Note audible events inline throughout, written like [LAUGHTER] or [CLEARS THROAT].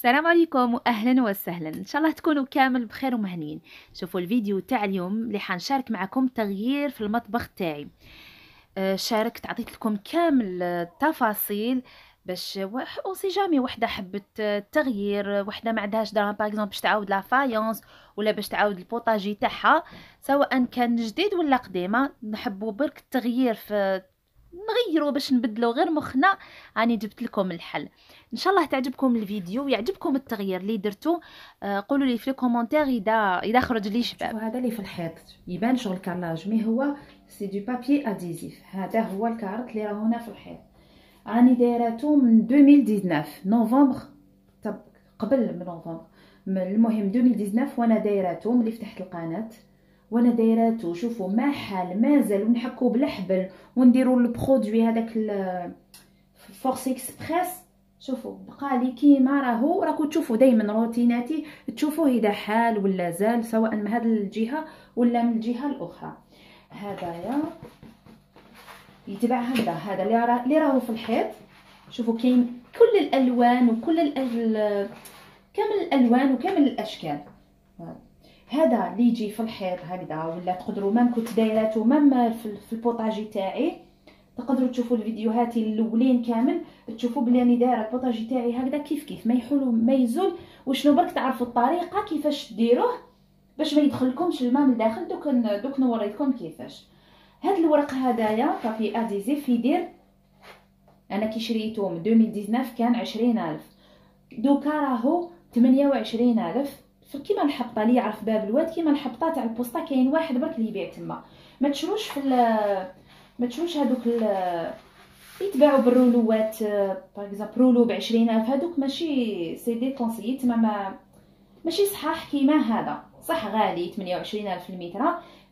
السلام عليكم واهلا وسهلا. إن شاء الله تكونوا كامل بخير ومهنيين. شوفوا الفيديو تاع اليوم اللي حنشارك معكم تغيير في المطبخ تاعي. آه، شاركت عطيت لكم كامل التفاصيل باش او si jamais وحدة حبت التغيير وحدة ما عندهاش دراهم par exemple باش تعاود la faïence ولا باش تعاود ال potager تاعها سواء كان جديد ولا قديمة. نحبوا برك التغيير في نغيروا باش نبدلوا غير مخنا راني جبت لكم الحل. إن شاء الله تعجبكم الفيديو ويعجبكم التغيير اللي درتو آه قولوا لي في ال commentaire إذا إذا خرج لي شباب. هذا اللي في الحيط. يبان شغل carrelage mais هو c'est du papier adhésif هذا هو الكارت اللي راه هنا في الحيط. راني دايراتو من 2019 نوفمبر قبل من نوفمبر. المهم 2019 وأنا دايراتو ملي فتحت القناة. وأنا دايراتو شوفوا ما حال مازال ونحكو بالحبل ونديرو ال produit هذاك Force Express شوفوا بقى لي كيما راهو راكو تشوفوا دائما روتيناتي تشوفوه إذا حال ولا زال سواء من هذه الجهة ولا من الجهة الأخرى. هذايا يتبع هذا هذا اللي راه اللي راهو في الحيط. شوفوا كاين كل الألوان وكل ال كامل الألوان وكامل الأشكال. هذا اللي يجي في الحيط هكذا ولا تقدروا même كنت دايراتو même في ال potager تاعي. تقدروا تشوفوا الفيديوهات الأولين كامل تشوفوا بلي راني دايرة ال potager تاعي هكذا كيف كيف ما يحول ما يزول. وشنو برك تعرفوا الطريقة كيفاش ديروه باش ما يدخلكمش الماء من الداخل دوك دوك نوريكم كيفاش. هاد الورق هدايا papier adhésif يدير. أنا كي شريته من 2019 كان عشرين ألف. دوكا راهو تمنية وعشرين ألف. كيما الحبطه اللي يعرف باب الواد كيما الحبطه تاع البوسطة كاين واحد برك اللي يبيع تما. ما تشروش في ما تشروش هذوك يتباعوا بالرولوات par rouleau ب 20000 هذوك ماشي c'est déconseillé تما ما ماشي صحاح كيما هذا. صح غالي 28000 المتر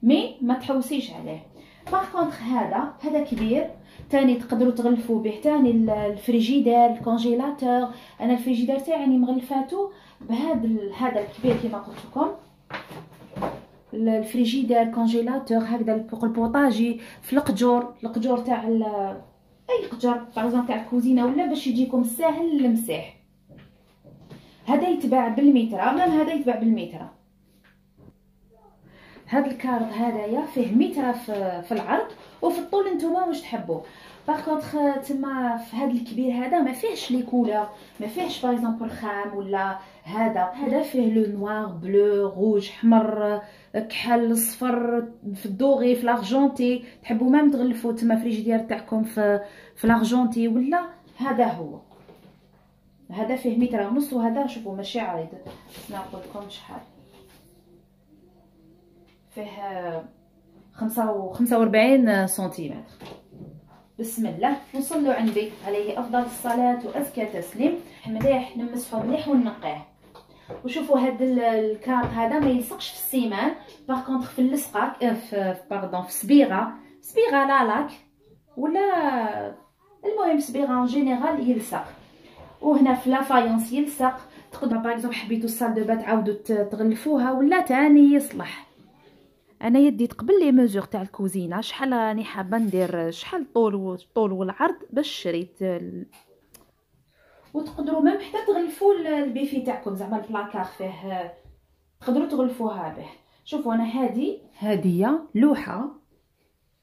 mais ما تحوسيش عليه. par contre هذا هذا كبير. تاني تقدروا تغلفوا به تاني ال frigidaire ال congélateur. أنا الفريجيدير تاعي راني مغلفاتو بهذا هذا الكبير كما قلت لكم. ال frigidaire congélateur هكذا ال potager في القجور. القجور تاع أي قجر par تاع الكوزينة ولا باش يجيكم ساهل المساح هذا يتباع بالمتر même هذا يتباع بالمتر. هذا الكارد هذايا فيه متر في العرض. وفي الطول نتوما واش تحبوا par contre تما في هذا الكبير هذا ما فيهش les couleurs ما فيهش par exemple خام ولا هذا. هذا فيه le noir bleu rouge حمر كحل صفر في ال doré في l'argenté تحبوا même تغلفوا تما فريجيدير تاعكم في في l'argenté ولا هذا هو. هذا فيه متر ونص وهذا شوفوا ماشي عريض. لكم شحال. فيه خمسة خمسة وربعين سنتيمتر. بسم الله. نصلوا على النبي عليه أفضل الصلاة وأزكى تسليم. مليح نمسحو مليح ونقيه وشوفوا هاد الكارت هذا ما يلصقش في ال ciment par contre في اللصقة آه، في pardon في صبيغة. صبيغة la laque. ولا المهم صبيغة en général يلصق. وهنا في la faïence يلصق. تقدروا par حبيتو ال salle de bain تعاودوا تغلفوها ولا تاني يصلح. أنا يديت قبل les mesures تاع الكوزينة شحال راني حابة ندير شحال طول والطول والعرض باش شريت وتقدروا même حتى تغلفوا البيفي تاعكم زعما البلاكار فيه. تقدروا تغلفوها به. شوفوا أنا هذه هذه لوحة.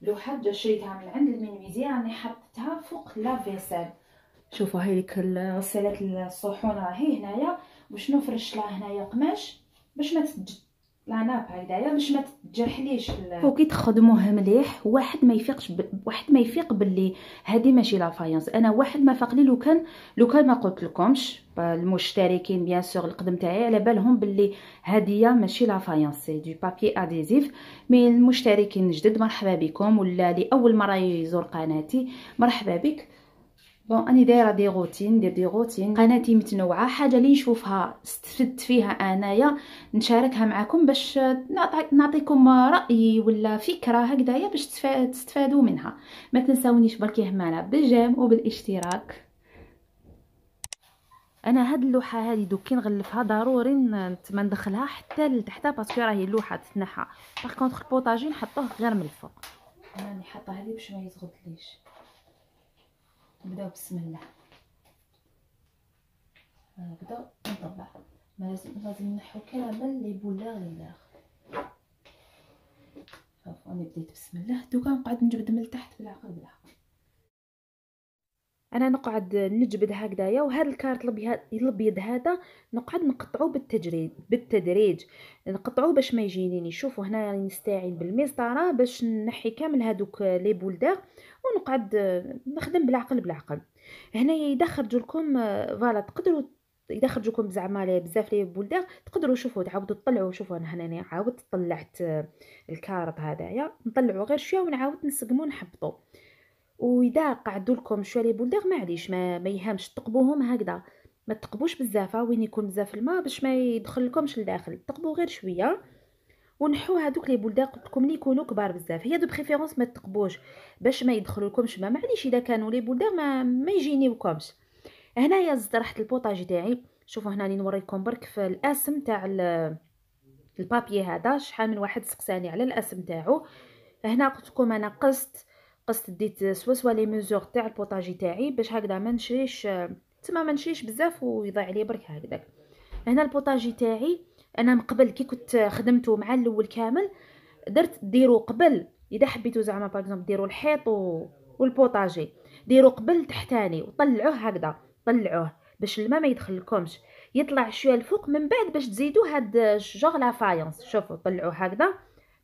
لوحة جا شريتها من عند ال menuisier راني حطيتها فوق lave-vaisselle شوفوا هايليك غسالات الصحون راهي هنايا وشنو فرشت لها هنايا قماش باش ما تتجد لعناب هكذايا باش ما تجرحليش وكي تخدموه مليح. واحد ما يفيقش ب... واحد ما يفيق باللي هذه ماشي la faïence أنا واحد ما فاق لي لو كان لو كان ما قلت لكمش المشتركين bien sûr القدم تاعي على بالهم باللي هذه ماشي la faïence c'est du papier adhésif mais المشتركين جدد مرحبا بكم. ولا لأول مرة يزور قناتي مرحبا بك. bon أني دايرة des routines ندير des routines قناتي متنوعة حاجة اللي نشوفها استفدت فيها أنايا نشاركها معكم باش نعطيكم رايي ولا فكرة هكذايا باش تستفادوا منها. ما تنساونيش برك يهمنا بال j'aime وبالاشتراك. أنا هاد اللوحة هذه دوك كي نغلفها ضروري ما ندخلها حتى لتحت parce que راهي اللوحه تتنحى. par contre ال potager نحطوه غير من الفوق. أنا نحطها هذه باش ما يزغدليش نبداو بسم الله. نبداو نطبع. ما لازم لازم نحو كامل لي بولاغ للداخل شوفوا أنا بديت بسم الله. دوكا نقعد نجبد من التحت بالعقل بالعقل أنا نقعد نجبد هكذايا وهذا الكارت الابيض هذا نقعد نقطعه بالتدريج بالتدريج. نقطعه باش ما يجيني شوفوا هنا راني نستعين بالمسطرة باش نحي كامل هذوك لي بولدار ونقعد نخدم بالعقل بالعقل. هنايا اذا لكم voilà تقدروا اذا لكم زعما بزاف les bulles d'air تقدروا شوفوا تعاودوا تطلعوا. شوفوا أنا هنا عاودت طلعت الكارت هذايا نطلعوا غير شوية ونعاود نسقمو نحبطو وإذا قعدوا لكم شوية les bulles d'air معليش ما, ما يهمش تقبوهم هكذا. ما تقبوش بزاف وين يكون بزاف الماء باش ما يدخل لكمش لداخل. تقبوا غير شوية. ونحو هذوك les bulles d'air قلت لكم اللي يكونوا كبار بزاف. هي de préférence ما تقبوش باش ما يدخلوا لكمش ما معليش إذا كانوا لي بولدار ما ما يجينيوكمش. هنايا زدت رحت البوطاجي تاعي. شوفوا هنا راني نوريكم برك في الأسم تاع البابي هذا شحال من واحد سقساني على الأسم تاعو. هنا قلت لكم أنا قست قست ديت سوا سوا لي ميزور تاع البوطاجي تاعي باش هكذا ما نشريش تما ما نشريش بزاف ويضيع عليا برك هكذاك. هنا البوطاجي تاعي أنا من قبل كي كنت خدمته مع الأول كامل درت ديرو قبل إذا حبيتو زعما par ديرو الحيط و... والبوطاجي ديرو قبل تحتاني وطلعوه هكذا طلعوه باش الماء ما يدخلكمش. يطلع شوية الفوق من بعد باش تزيدوا هاد genre la faïence شوفوا طلعوه هكذا.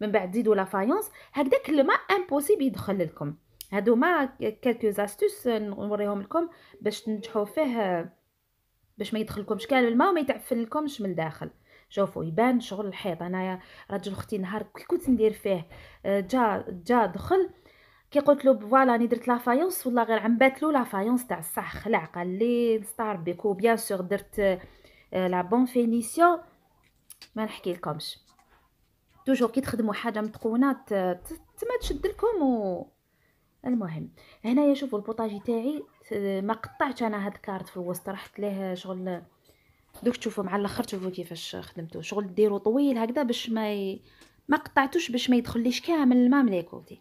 من بعد تزيدوا la faïence هكذاك الماء impossible يدخل لكم. هادو ما quelques astuces نوريهم لكم باش تنجحوا فيه باش ما يدخلكمش كامل الماء وما يتعفن من الداخل. شوفوا يبان شغل الحيط. انايا راجل أختي نهار كي كنت ندير فيه جا جا دخل كي قلت له voilà راني درت la faïence والله غير عمبات له la faïence تاع الصح. خلع قال لي نستعر بك و bien sûr درت la bonne finition ما نحكي لكمش. toujours كي تخدموا حاجة متقونة تما تشد لكم و المهم. هنايا شوفوا البوطاجي تاعي ما قطعت أنا هاد الكارت في الوسط رحت ليه شغل دوك تشوفوا مع الأخر تشوفوا كيفاش خدمته شغل ديرو طويل هكذا باش ما ي... ما قطعتوش باش ما يدخليش كامل الماء من les côtés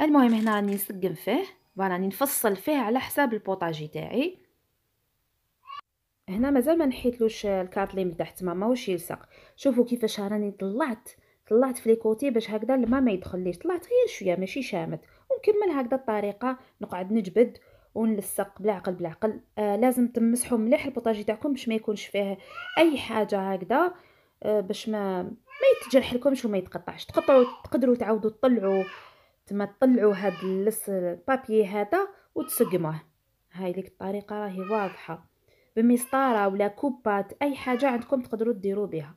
المهم هنا راني نسقم فيه راني نفصل فيه على حساب البوطاجي تاعي. هنا مازال ما نحيتلوش الكارت اللي من تحت ما ماهوش يلصق. شوفوا كيفاش راني طلعت طلعت في les côtés باش هكذا الماء ما يدخليش طلعت غير شوية ماشي شامت. ونكمل هكذا الطريقة نقعد نجبد ونلصق بالعقل بالعقل. آه لازم تمسحوا مليح البوطاجي تاعكم باش ما يكونش فيه أي حاجة هكذا آه باش ما ما يتجرح لكمش وما يتقطعش. تقطعوا تقدروا تعاودوا تطلعوا تما تطلعوا هاد اللص البابي هذا وتسقموه. هاي ليك الطريقة راهي واضحة. بمسطرة ولا كوبات أي حاجة عندكم تقدروا ديروا بها.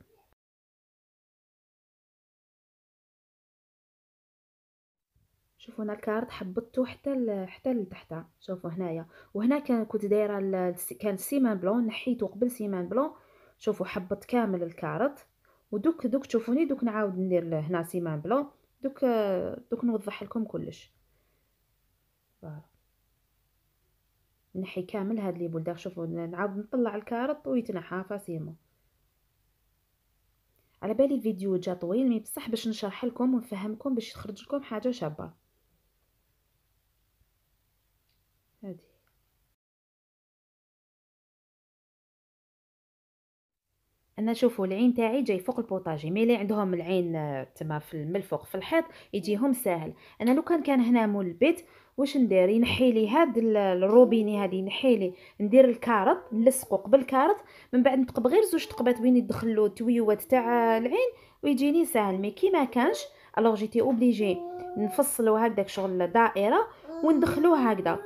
شوفوا أنا الكارت حبطته حتى. حتى لتحت شوفوا هنايا. وهنا كان كنت دايرة. كان ciment blanc نحيته قبل ciment blanc. شوفوا حبط كامل الكارت. ودوك دوك تشوفوني دوك نعاود ندير هنا ciment blanc. دوك دوك نوضح لكم كلش نحي كامل هاد les bordures شوفوا نعاود نطلع الكارت ويتنحى facilement. على بالي الفيديو جا طويل mais بصح باش نشرح لكم ونفهمكم باش تخرج لكم حاجة شابة هذه أنا شوفوا العين تاعي جاي فوق البوطاجي mais اللي عندهم العين آه، تما في من الفوق في الحيط يجيهم ساهل. أنا لو كان كان هنا مول البيت واش ندير ينحي لي هاد الروبيني هذه ينحي لي ندير الكارط نلصقو قبل الكارط من بعد نتقب غير زوج تقبات وين يدخلوا التويوات تاع العين ويجيني ساهل. mais كي ما كانش alors j'étais obligée نفصلو هكداك شغل دائرة وندخلوه هكذا.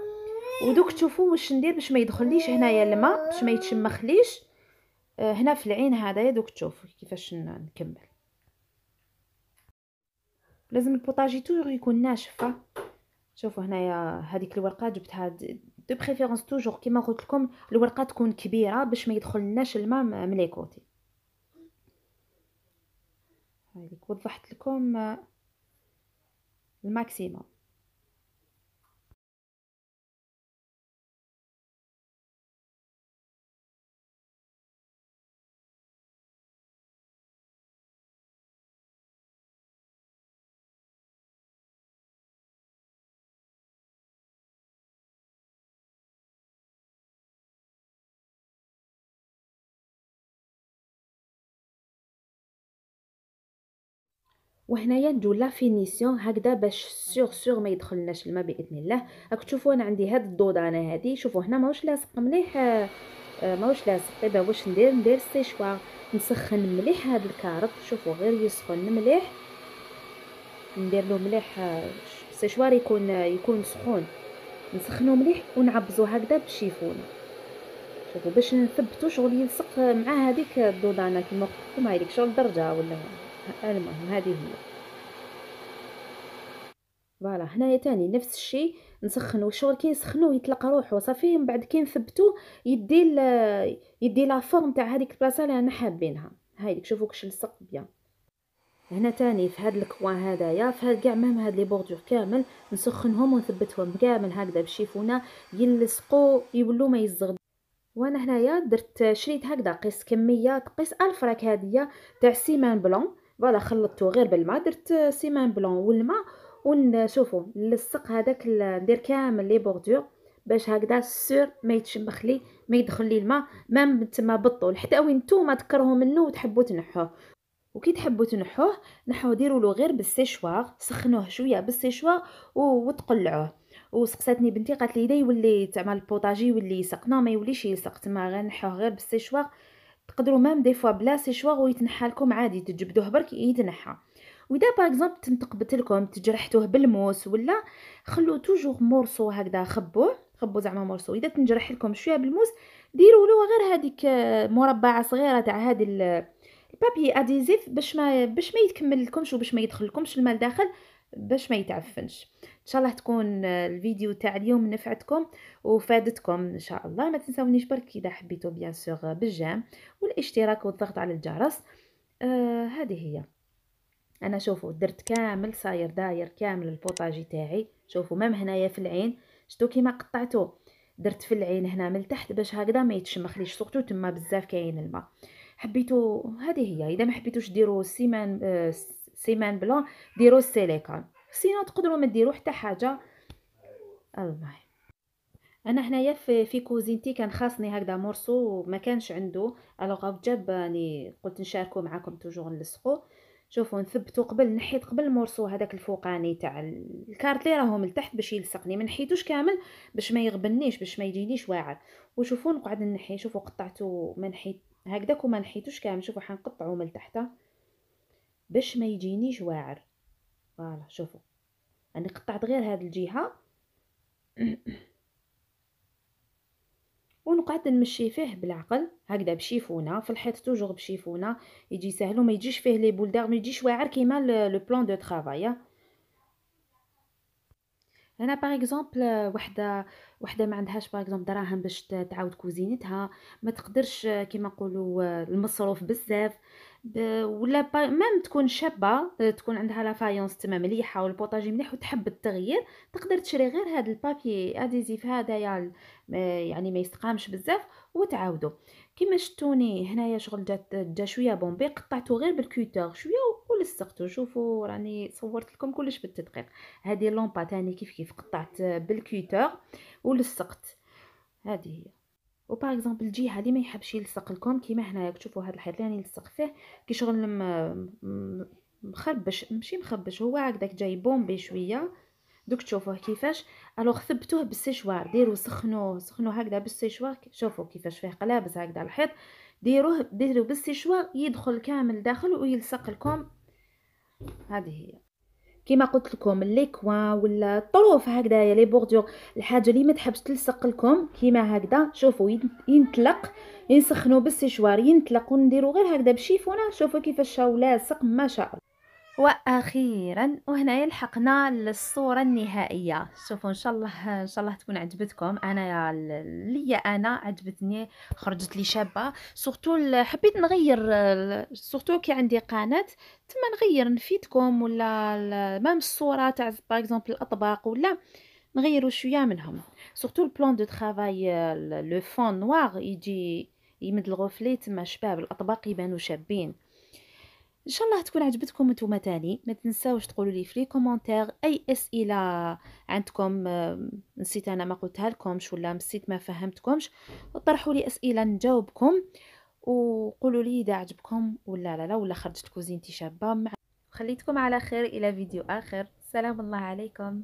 ودوك تشوفوا واش ندير باش ما يدخليش هنايا الماء باش ما يتشمخليش. هنا في العين هذا دوك تشوفوا كيفاش نكمل. لازم البوطاجي toujours يكون ناشف. شوفوا هنايا هذيك الورقة جبتها de préférence toujours. كيما قلت لكم الورقة تكون كبيرة باش ما يدخلناش الماء من les côtés. هذيك وضحت لكم الماكسيموم. وهنايا ندير la finition هكذا باش sûr sûr ما يدخلناش الماء بإذن الله. راك تشوفوا أنا عندي هاد الدودانه هادي. شوفوا هنا ماهوش لاصق مليح آه ماهوش لاصق. طيب واش ندير؟ ندير السيشوار نسخن مليح هاد الكارط. شوفوا غير يسخن مليح. ندير له مليح السيشوار يكون يكون سخون. نسخنو مليح ونعبزو هكذا بال chiffon شوفوا باش نثبتو شغل يلصق مع هذيك الدودانه كيما قلت لكم هذيك شغل درجة ولا المهم هذه هي. voilà هنايا تاني نفس الشيء نسخنو. الشغل كي يسخنو يطلق روحو. صافي من بعد كي نثبتو يدي يدي la forme تاع هذيك البلاصة اللي أنا حابينها. هايديك شوفوا كش لصق bien. هنا تاني في هاد ال coin هدايا في هاد كاع مهم هاد les bordures كامل نسخنهم ونثبتهم كامل هكذا بال chiffon يلصقوا يولوا ما يزغد. وأنا هنايا درت شريت هكذا قيس كمية تقيس ألف راك هادية تاع ciment blanc. voilà خلطته غير بالماء درت ciment blanc والماء ونشوفوا نلصق هذاك ندير كامل les bordures باش هكذا sûr ما يتشمخ لي ما يدخل لي الماء même تما بالطول حتى وين نتوما تكرهوا منه وتحبوا تنحوه. وكي تحبوا تنحوه نحوه ديروا له غير بالسيشوار سخنوه شوية بالسيشوار وتقلعوه. وسقساتني بنتي قالت لي يولي تاع البوطاجي يولي يسق نو ما يوليش يلصق تما غير نحوه غير بالسيشوار. تقدروا même des fois بلا سيشوار ويتنحى لكم عادي تجبدوه برك يتنحى وإذا par exemple تنتقبت لكم تجرحتوه بالموس ولا خلو toujours morceau هكذا خبوه خبو زعما morceau. إذا تنجرح لكم شوية بالموس ديروا له غير هذيك مربعه صغيرة تاع هذه ال papier adhésif باش ما باش ما يتكمل لكمش وباش ما يدخل لكمش الماء داخل. باش ما يتعفنش. إن شاء الله تكون الفيديو تاع اليوم نفعتكم وفادتكم. إن شاء الله ما تنساونيش برك إذا حبيتوا bien sûr بال j'aime والاشتراك والضغط على الجرس. آه هذه هي. أنا شوفوا درت كامل صاير داير كامل البوطاجي تاعي. شوفوا même هنايا في العين. شتو كيما قطعته درت في العين هنا من تحت باش هكذا ما يتشمخليش surtout تما بزاف كاين الماء. حبيتو هذه هي. إذا ما حبيتوش ديروا ciment آه ciment blanc ديروا السيليكون. sinon تقدروا ما ديروا حتى حاجة. الله أنا هنايا في في كوزينتي كان خاصني هكذا morceau ما كانش عنده. alors جاب قلت نشاركو معكم toujours نلصقو. شوفوا نثبتو قبل نحيت قبل ال morceau هذاك الفوقاني تاع الكارت اللي راهم لتحت باش يلصقني. ما نحيتوش كامل باش ما يغبنيش باش ما يجينيش واعر. وشوفوا نقعد نحي. شوفوا قطعته ما نحيت هكذاك وما نحيتوش كامل. شوفوا حنقطعو من تحت باش ما يجينيش واعر voilà شوفوا أنا قطعت غير هاد الجهة. [CLEARS THROAT] ونقعد نمشي فيه بالعقل. هكذا بشيفونة في الحيط toujours بشيفونة. يجي سهل وما يجيش فيه les bulles d'air ما يجيش واعر كيما le plan de travail هنا par exemple وحدة وحدة ما عندهاش par exemple دراهم باش تعاود كوزينتها. ما تقدرش كيما نقولوا المصروف بزاف. ولا même تكون شابة تكون عندها la faïence تما مليحة والبوطاجي مليح وتحب التغيير تقدر تشري غير هذا ال papier adhésif هذايا يعني ما يستقامش بزاف وتعاودو كيما شتوني هنايا شغل جات جا شوية bombé قطعته غير بال cutter شوية ولصقته شوفوا راني صورت لكم كلش بالتدقيق. هذه اللومبا تاني كيف كيف قطعت بال cutter ولصقت هذه هي. و par exemple الجهة اللي ما يحبش يلصق لكم كيما هنايا تشوفوا هذا الحيط اللي نلصق فيه كي شغل مخربش ماشي مخبش هو هكذاك جاي bombé شوية. دوك تشوفوه كيفاش. alors ثبتوه بالسيشوار ديروا سخنوه سخنوه هكذا بالسيشوار. شوفوا كيفاش فيه قلابز هكذا الحيط. ديروه ديروا بالسيشوار يدخل كامل داخل ويلصق لكم. هذه هي. كما قلت لكم les coins ولا الطروف هكذا les bordures الحاجة اللي ما تحبش تلصق لكم كيما هكذا. شوفوا ينطلق ينسخنوا بالسيشوار ينطلق ونديروا غير هكذا بشيفونه شوفوا كيفاش شاو لاصق ما شاء الله. وأخيرا وهنا لحقنا للصورة النهائية. شوفوا إن شاء الله إن شاء الله تكون عجبتكم. أنا ليا أنا عجبتني خرجت لي شابة. surtout حبيت نغير surtout كي عندي قناة تما نغير نفيدكم ولا même الصورة تاع باغ الأطباق ولا نغيروا شوية منهم. surtout ال plan de travail le fond noir يجي يمد ال reflet تما شباب الأطباق يبانوا شابين. إن شاء الله تكون عجبتكم نتوما تاني. ما تنساوش تقولوا لي في commentaire أي أسئلة عندكم نسيت أنا ما قلتها لكمش ولا نسيت ما فهمتكمش طرحوا لي أسئلة نجاوبكم وقولوا لي إذا عجبكم ولا لا لا ولا خرجت كوزينتي شابة. مع خليتكم على خير إلى فيديو آخر. سلام الله عليكم.